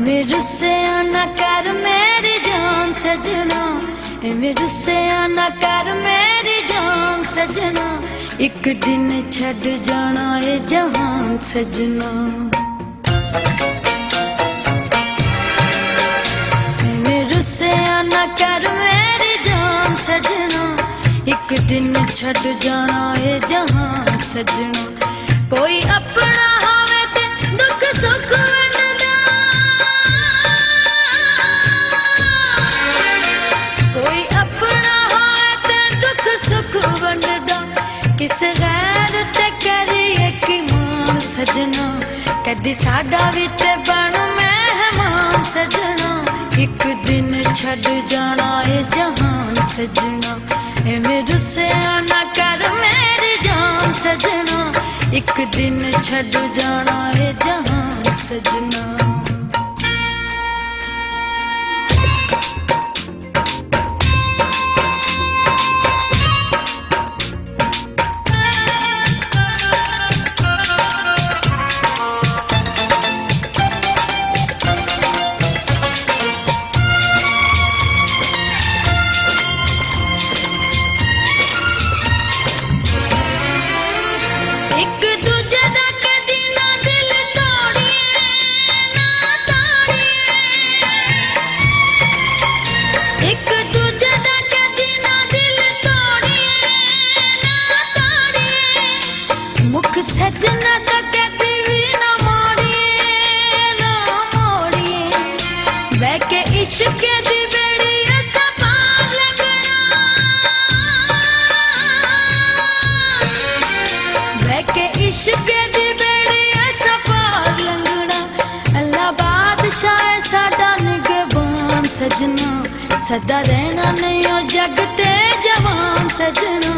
एमें रुस्से आना कर, मेरी जान सजना। एमें रुस्से आना कर, मेरी जान सजना। एक दिन छड़ जाना है जहान सजना। कर, मेरी एक दिन छड़ जाना है जहाँ सजना। कोई अपना होवे ते दुख सुख एक दिन छड़ जाना है जहान सजना। ए मेरे से ना कर मेरी जान सजना। एक दिन छड़ जाना है जहान सजना। डरना नहीं ओ जगते जवान सजना।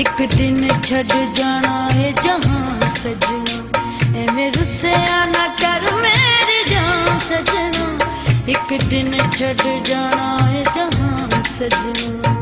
एक दिन छड़ जाना है जहाँ सजना। ए मेरे से आना कर मेरी जान सजना। एक दिन छड़ जाना है जहाँ सजना।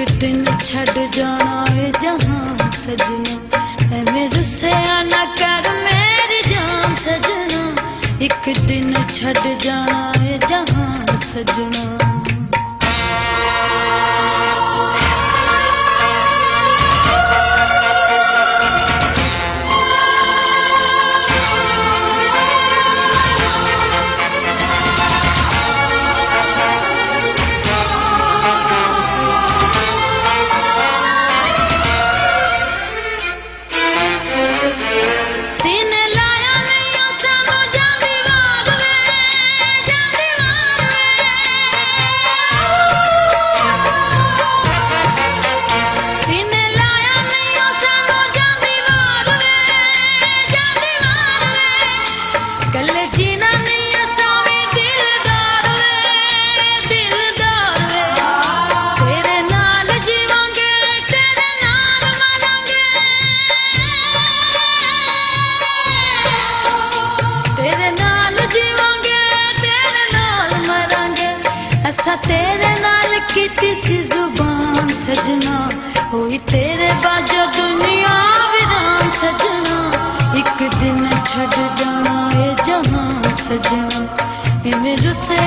एक दिन छड़ जाना है जहाँ सजना। है मेरे से आना कर मेरी जान सजना। एक दिन छड़ जाना है जहाँ सजना। था तेरे ज़ुबान सजना। हुई तेरे बाजो दुनिया विरान सजना। एक दिन छड़ जाना है जहाँ सजना। इन्हें रुसे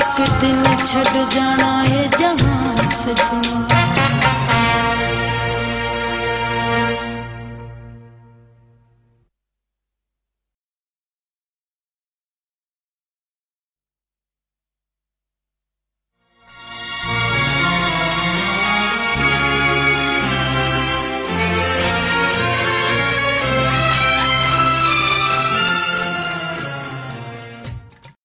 एक दिन छड़ जाना ये जहान सजना।